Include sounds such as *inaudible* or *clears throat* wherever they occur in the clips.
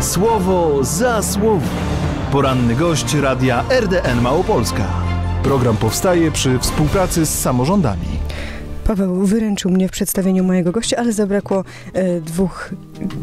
Słowo za słowo. Poranny gość radia RDN Małopolska. Program powstaje przy współpracy z samorządami. Paweł wyręczył mnie w przedstawieniu mojego gościa, ale zabrakło e, dwóch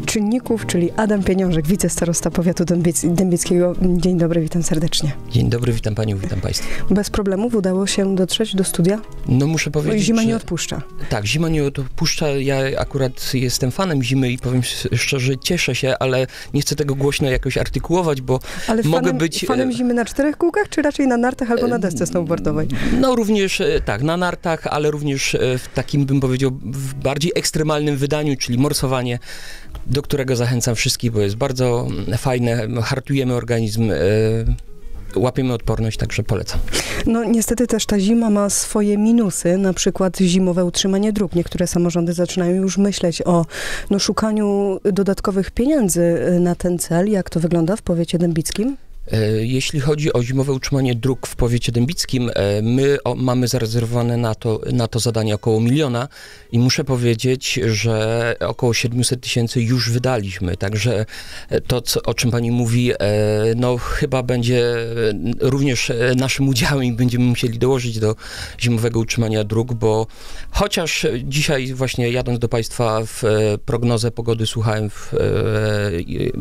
czynników, czyli Adam Pieniążek, wicestarosta powiatu dębiec, dębieckiego. Dzień dobry, witam serdecznie. Dzień dobry, witam panią, witam państwa. Bez problemów udało się dotrzeć do studia? No muszę powiedzieć, Zima że... nie odpuszcza. Tak, zima nie odpuszcza. Ja akurat jestem fanem zimy i powiem szczerze, cieszę się, ale nie chcę tego głośno jakoś artykułować, bo Ale mogę fanem, być... fanem e, zimy na czterech kółkach, czy raczej na nartach albo na e, desce snowboardowej? No również e, tak, na nartach, ale również e, w takim, bym powiedział, w bardziej ekstremalnym wydaniu, czyli morsowanie, do którego zachęcam wszystkich, bo jest bardzo fajne, hartujemy organizm, e, łapiemy odporność, także polecam. No niestety też ta zima ma swoje minusy, na przykład zimowe utrzymanie dróg. Niektóre samorządy zaczynają już myśleć o no, szukaniu dodatkowych pieniędzy y, na ten cel. Jak to wygląda w powiecie dębickim? E, Jeśli chodzi o zimowe utrzymanie dróg w powiecie dębickim, e, my mamy zarezerwowane na to, na to zadanie około miliona i muszę powiedzieć, że około 700 tysięcy już wydaliśmy, także e, to, co, o czym pani mówi, no chyba będzie również naszym udziałem i będziemy musieli dołożyć do zimowego utrzymania dróg, bo chociaż dzisiaj właśnie jadąc do państwa w prognozę pogody słuchałem w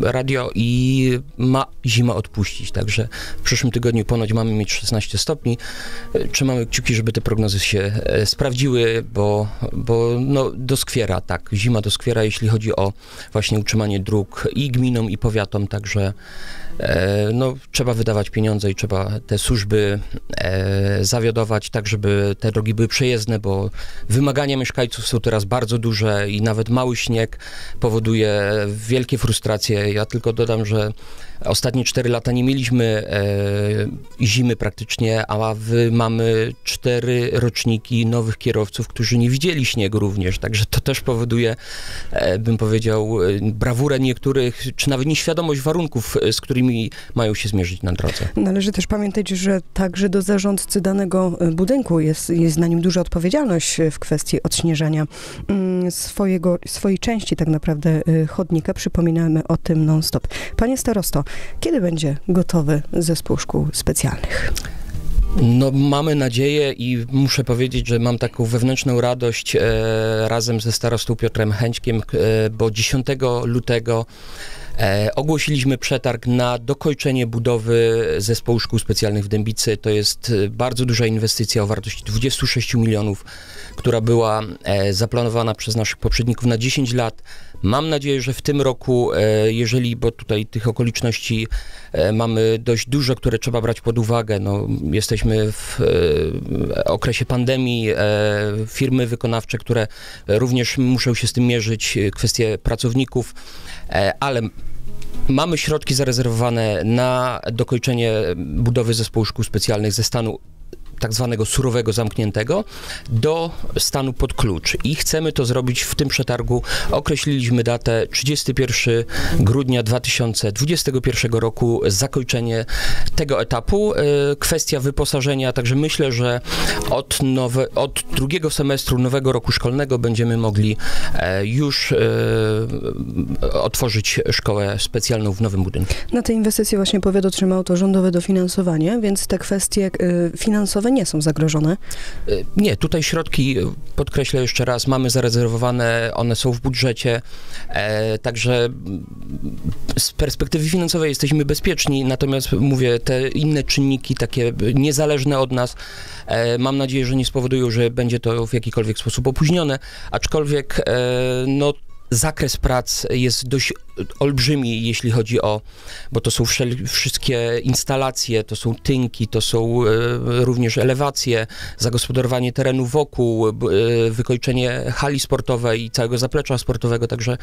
radio i ma zima odpuścić. Także w przyszłym tygodniu ponoć mamy mieć 16 stopni. E, Trzymamy kciuki, żeby te prognozy się e, sprawdziły, bo, bo no, doskwiera, tak, zima doskwiera, jeśli chodzi o właśnie utrzymanie dróg i gminom, i powiatom, także e, no, trzeba wydawać pieniądze i trzeba te służby e, zawiodować tak, żeby te drogi były przejezdne, bo wymagania mieszkańców są teraz bardzo duże i nawet mały śnieg powoduje wielkie frustracje. Ja tylko dodam, że ostatnie 4 lata nie mieliśmy e, zimy praktycznie, a wy mamy cztery roczniki nowych kierowców, którzy nie widzieli śniegu również, także to też powoduje, e, bym powiedział, e, brawurę niektórych, czy nawet nieświadomość warunków, e, z którymi mają się zmierzyć na drodze. Należy też pamiętać, że także do zarządcy danego y, budynku jest, jest na nim duża odpowiedzialność w kwestii odśnieżania mm, swojego, swojej części tak naprawdę chodnika. Przypominamy o tym non-stop. Panie starosto, kiedy będzie gotowy zespół szkół specjalnych? No, mamy nadzieję i muszę powiedzieć, że mam taką wewnętrzną radość e, razem ze starostą Piotrem Chęćkiem, e, bo 10 lutego e, ogłosiliśmy przetarg na dokończenie budowy zespołu szkół specjalnych w Dębicy. To jest e, bardzo duża inwestycja o wartości 26 milionów, która była e, zaplanowana przez naszych poprzedników na 10 lat. Mam nadzieję, że w tym roku, e, jeżeli, bo tutaj tych okoliczności e, mamy dość dużo, które trzeba brać pod uwagę. No, jesteśmy w e, okresie pandemii, firmy wykonawcze, które również muszą się z tym mierzyć, kwestie pracowników, ale mamy środki zarezerwowane na dokończenie budowy zespołu szkół specjalnych ze stanu tak zwanego surowego zamkniętego do stanu pod klucz i chcemy to zrobić w tym przetargu. Określiliśmy datę 31 grudnia 2021 roku, zakończenie tego etapu. E, Kwestia wyposażenia, także myślę, że od, nowe, od drugiego semestru nowego roku szkolnego będziemy mogli e, już e, otworzyć szkołę specjalną w nowym budynku. Na te inwestycje właśnie powiat otrzymał to rządowe dofinansowanie, więc te kwestie y, finansowe nie są zagrożone. E, Nie, tutaj środki, e, podkreślę jeszcze raz, mamy zarezerwowane, one są w budżecie, e, także mm, z perspektywy finansowej jesteśmy bezpieczni, natomiast mówię, te inne czynniki, takie niezależne od nas, e, mam nadzieję, że nie spowodują, że będzie to w jakikolwiek sposób opóźnione, aczkolwiek e, no zakres prac jest dość olbrzymi, jeśli chodzi o, bo to są wszel- wszystkie instalacje, to są tynki, to są e, również elewacje, zagospodarowanie terenu wokół, e, wykończenie hali sportowej i całego zaplecza sportowego, także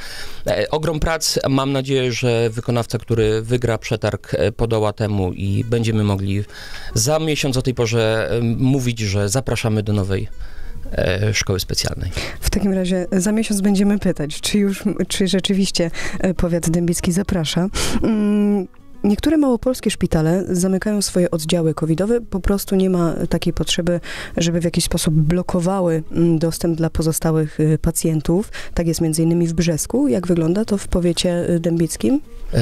e, ogrom prac. Mam nadzieję, że wykonawca, który wygra przetarg, e, podoła temu i będziemy mogli za miesiąc o tej porze e, mówić, że zapraszamy do nowej szkoły specjalnej. W takim razie za miesiąc będziemy pytać, czy już, czy rzeczywiście e, powiat dębicki zaprasza. Mm, Niektóre małopolskie szpitale zamykają swoje oddziały covidowe, po prostu nie ma takiej potrzeby, żeby w jakiś sposób blokowały mm, dostęp dla pozostałych y, pacjentów. Tak jest między innymi w Brzesku. Jak wygląda to w powiecie y, dębickim? E,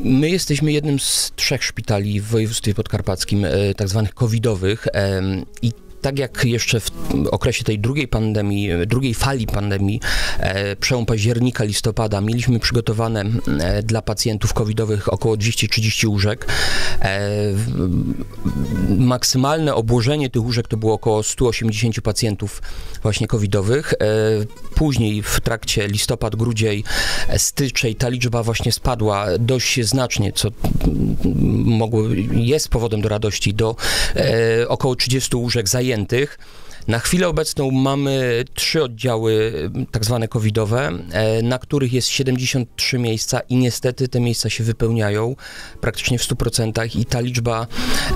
My jesteśmy jednym z trzech szpitali w województwie podkarpackim, e, tak zwanych covidowych i tak jak jeszcze w okresie tej drugiej pandemii, drugiej fali pandemii, e, przełom października, listopada, mieliśmy przygotowane e, dla pacjentów covidowych około 230 łóżek. E, maksymalne obłożenie tych łóżek to było około 180 pacjentów właśnie covidowych. Później w trakcie listopad, grudzień, styczeń ta liczba właśnie spadła dość znacznie, co mogło, jest powodem do radości, do około 30 łóżek zajętych przyjętych. Na chwilę obecną mamy trzy oddziały tak zwane covidowe, e, na których jest 73 miejsca i niestety te miejsca się wypełniają praktycznie w 100% i ta liczba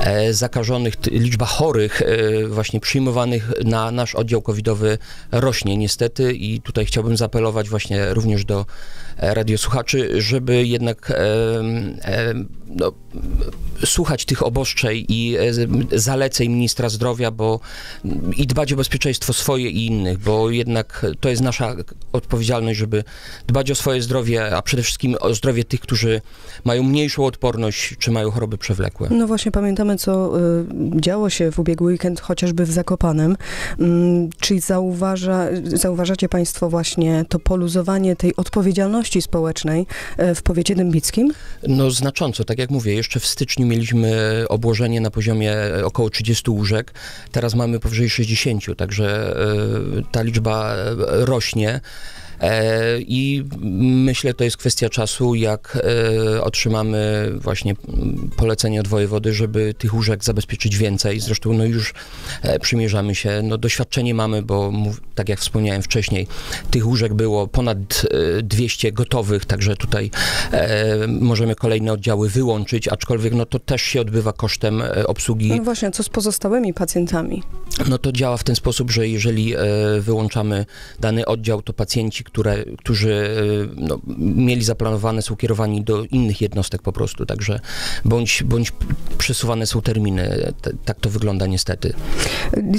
e, zakażonych, liczba chorych e, właśnie przyjmowanych na nasz oddział covidowy rośnie niestety i tutaj chciałbym zaapelować właśnie również do radiosłuchaczy, żeby jednak no, słuchać tych obostrzeń i zaleceń ministra zdrowia, bo i dbać o bezpieczeństwo swoje i innych, bo jednak to jest nasza odpowiedzialność, żeby dbać o swoje zdrowie, a przede wszystkim o zdrowie tych, którzy mają mniejszą odporność, czy mają choroby przewlekłe. No właśnie pamiętamy, co y, działo się w ubiegły weekend, chociażby w Zakopanem. Mm, czy zauważa, zauważacie Państwo właśnie to poluzowanie tej odpowiedzialności społecznej e, w powiecie dębickim? No znacząco, tak jak mówię, jeszcze w styczniu mieliśmy obłożenie na poziomie około 30 łóżek, teraz mamy powyżej 60, także e, ta liczba e, rośnie. E, I myślę, to jest kwestia czasu, jak e, otrzymamy właśnie polecenie od wojewody, żeby tych łóżek zabezpieczyć więcej. Zresztą no już e, przymierzamy się, no doświadczenie mamy, bo tak jak wspomniałem wcześniej, tych łóżek było ponad e, 200 gotowych, także tutaj możemy kolejne oddziały wyłączyć, aczkolwiek no to też się odbywa kosztem obsługi No właśnie, co z pozostałymi pacjentami? no to działa w ten sposób, że jeżeli wyłączamy dany oddział, to pacjenci, które, którzy e, no, mieli zaplanowane, są kierowani do innych jednostek po prostu, także bądź, bądź przesuwane są terminy. Tak to wygląda niestety.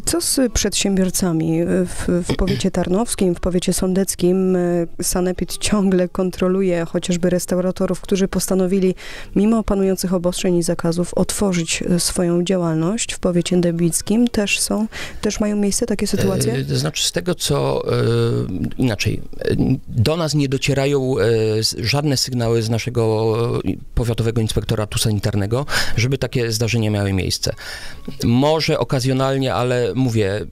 Co z przedsiębiorcami w, w powiecie tarnowskim, w powiecie sądeckim? e, Sanepid ciągle kontroluje chociażby restauratorów, którzy postanowili, mimo panujących obostrzeń i zakazów, otworzyć e, swoją działalność w powiecie dębickim. Też są, też mają miejsce takie sytuacje? Znaczy z tego, co inaczej, do nas nie docierają e, żadne sygnały z naszego e, powiatowego inspektoratu sanitarnego, żeby takie zdarzenia miały miejsce. Może okazjonalnie, ale mówię,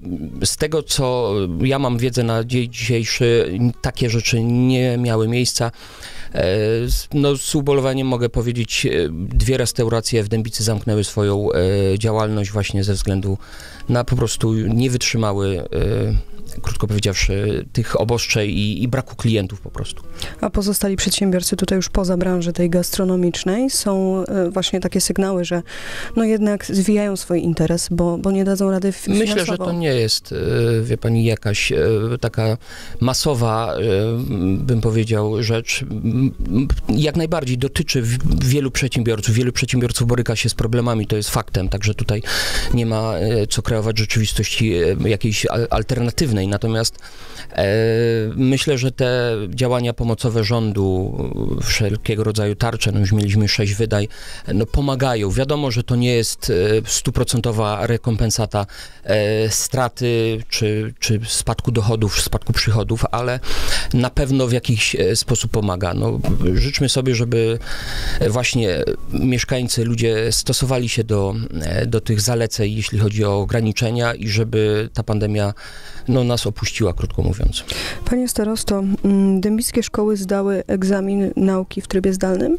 z tego, co ja mam wiedzę na dzień dzisiejszy, takie rzeczy nie miały miejsca. E, z- No, z ubolewaniem mogę powiedzieć, e, dwie restauracje w Dębicy zamknęły swoją e, działalność właśnie ze względu na po prostu nie wytrzymały, krótko powiedziawszy, tych obostrzeń i, i braku klientów po prostu. A pozostali przedsiębiorcy tutaj już poza branży tej gastronomicznej są właśnie takie sygnały, że no jednak zwijają swój interes, bo, bo nie dadzą rady f- Myślę, że finansowo. to nie jest, wie pani, jakaś taka masowa, bym powiedział, rzecz. Jak najbardziej dotyczy wielu przedsiębiorców. Wielu przedsiębiorców boryka się z problemami, to jest faktem, także tutaj nie ma e, co kreować rzeczywistości e, jakiejś al- alternatywnej. Natomiast e, myślę, że te działania pomocowe rządu, wszelkiego rodzaju tarcze, no już mieliśmy sześć wydań, no pomagają. Wiadomo, że to nie jest stuprocentowa rekompensata straty czy, czy spadku dochodów, spadku przychodów, ale na pewno w jakiś sposób pomaga. No, życzmy sobie, żeby właśnie mieszkańcy, ludzie stosowali się do, do tych zaleceń, jeśli chodzi o ograniczenia i żeby ta pandemia no, nas opuściła, krótko mówiąc. Panie starosto, mm, dębickie szkoły zdały egzamin nauki w trybie zdalnym?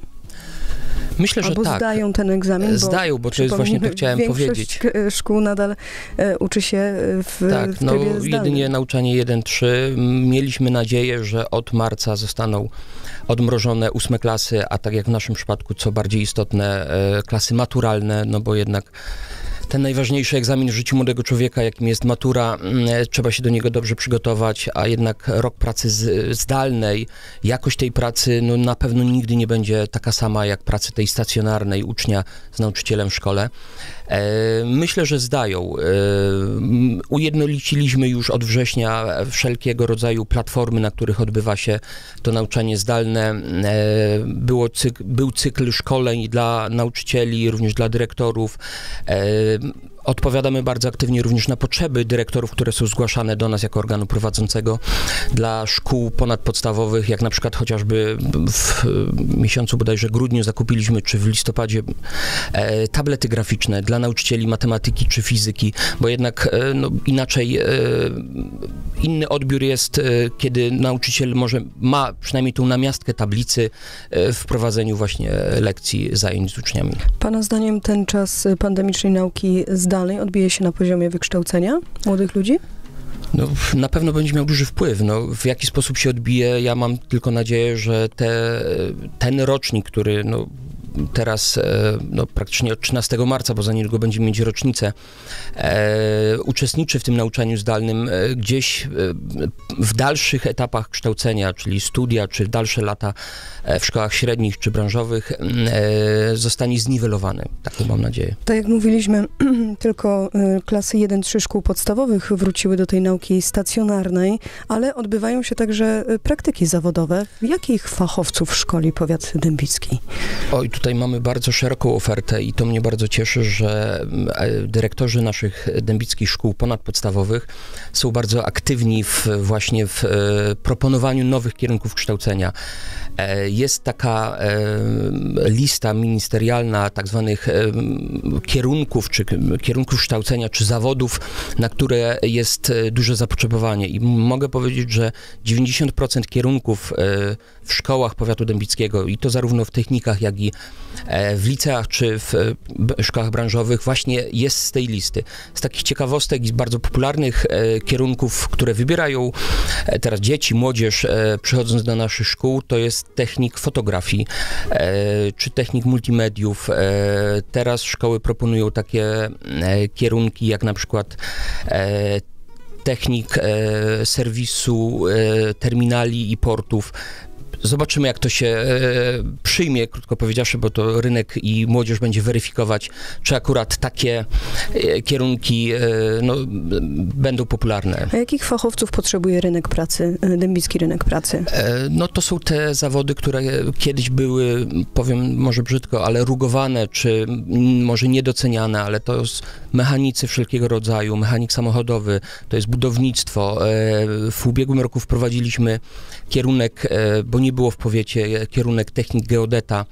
Myślę, że Albo tak. zdają ten egzamin? Bo Zdają, bo to jest właśnie to chciałem większość powiedzieć. szkół nadal e, uczy się e, w, Tak, w no zdalnym. jedynie nauczanie 1-3. Mieliśmy nadzieję, że od marca zostaną odmrożone ósme klasy, a tak jak w naszym przypadku, co bardziej istotne, e, klasy maturalne, no bo jednak ten najważniejszy egzamin w życiu młodego człowieka, jakim jest matura, mm, trzeba się do niego dobrze przygotować, a jednak rok pracy z, zdalnej, jakość tej pracy no, na pewno nigdy nie będzie taka sama jak pracy tej stacjonarnej ucznia z nauczycielem w szkole. E, myślę, że zdają. E, ujednoliciliśmy już od września wszelkiego rodzaju platformy, na których odbywa się to nauczanie zdalne. E, było był cykl szkoleń dla nauczycieli, również dla dyrektorów. didn't Odpowiadamy bardzo aktywnie również na potrzeby dyrektorów, które są zgłaszane do nas jako organu prowadzącego dla szkół ponadpodstawowych, jak na przykład chociażby w miesiącu bodajże grudniu zakupiliśmy, czy w listopadzie e, tablety graficzne dla nauczycieli matematyki czy fizyki, bo jednak e, no, inaczej e, inny odbiór jest, e, kiedy nauczyciel może ma przynajmniej tą namiastkę tablicy e, w prowadzeniu właśnie lekcji, zajęć z uczniami. Pana zdaniem ten czas pandemicznej nauki zdalnej odbije się na poziomie wykształcenia młodych ludzi? No, na pewno będzie miał duży wpływ. No, w jaki sposób się odbije, ja mam tylko nadzieję, że te, ten rocznik, który no, teraz e, no, praktycznie od 13 marca, bo za niedługo będziemy mieć rocznicę, e, uczestniczy w tym nauczaniu zdalnym e, gdzieś e, w dalszych etapach kształcenia, czyli studia, czy dalsze lata w szkołach średnich czy branżowych, e, zostanie zniwelowany. Taką mam nadzieję. Tak jak mówiliśmy, *clears throat* tylko klasy 1-3 szkół podstawowych wróciły do tej nauki stacjonarnej, ale odbywają się także praktyki zawodowe. Jakich fachowców szkoli powiat dębicki? Oj, tutaj mamy bardzo szeroką ofertę i to mnie bardzo cieszy, że mm, e, dyrektorzy naszych dębickich szkół ponadpodstawowych są bardzo aktywni w, właśnie w e, proponowaniu nowych kierunków kształcenia. E, Jest taka lista ministerialna tak zwanych kierunków, czy kierunków kształcenia, czy zawodów, na które jest duże zapotrzebowanie. I mogę powiedzieć, że 90% kierunków w szkołach powiatu dębickiego, i to zarówno w technikach, jak i e, w liceach, czy w e, szkołach branżowych, właśnie jest z tej listy. Z takich ciekawostek i bardzo popularnych e, kierunków, które wybierają teraz dzieci, młodzież, przychodząc do naszych szkół, to jest technik fotografii, czy technik multimediów. Teraz szkoły proponują takie kierunki, jak na przykład technik e, serwisu e, terminali i portów. Zobaczymy, jak to się e, przyjmie, krótko powiedziawszy, bo to rynek i młodzież będzie weryfikować, czy akurat takie e, kierunki e, no, będą popularne. A jakich fachowców potrzebuje rynek pracy, y, dębicki rynek pracy? E, No to są te zawody, które kiedyś były, powiem może brzydko, ale rugowane, czy może niedoceniane, ale to jest mechanicy wszelkiego rodzaju, mechanik samochodowy, to jest budownictwo. E, W ubiegłym roku wprowadziliśmy kierunek, e, bo nie było w powiecie, e, kierunek technik geodeta,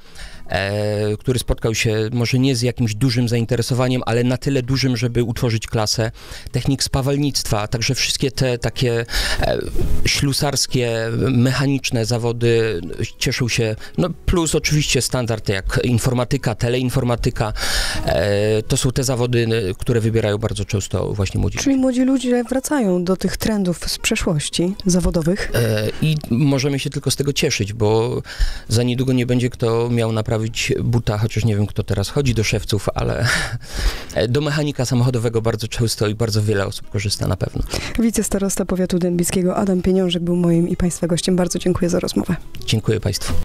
e, który spotkał się może nie z jakimś dużym zainteresowaniem, ale na tyle dużym, żeby utworzyć klasę technik spawalnictwa, także wszystkie te takie e, ślusarskie, mechaniczne zawody cieszą się, no plus oczywiście standard jak informatyka, teleinformatyka, e, to są te zawody, n- które wybierają bardzo często właśnie młodzi. Czyli młodzi ludzie wracają do tych trendów z przeszłości zawodowych. E, I możemy się tylko z tego cieszyć, bo za niedługo nie będzie kto miał naprawić buta, chociaż nie wiem kto teraz chodzi do szewców, ale *laughs* do mechanika samochodowego bardzo często i bardzo wiele osób korzysta na pewno. Wicestarosta powiatu dębickiego Adam Pieniążek był moim i Państwa gościem. Bardzo dziękuję za rozmowę. Dziękuję Państwu.